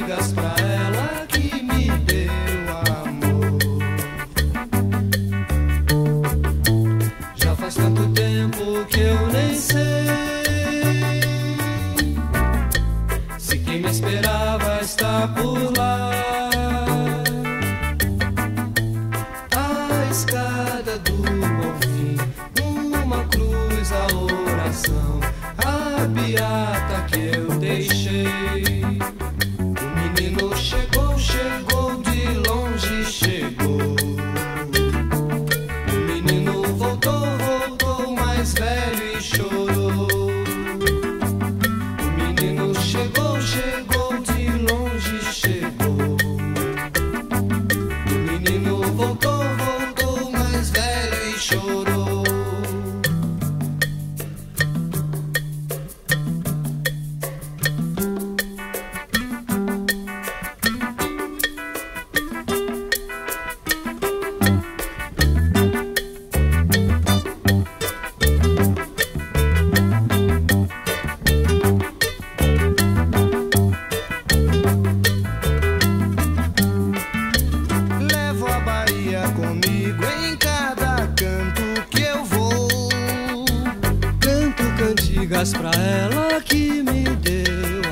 cantigas pra ela que me deu amor. Já faz tanto tempo que eu nem sei se quem me esperava está por lá. A escada do bom fim, uma cruz, a oração, a beata que eu show. digas pra ela que me deu.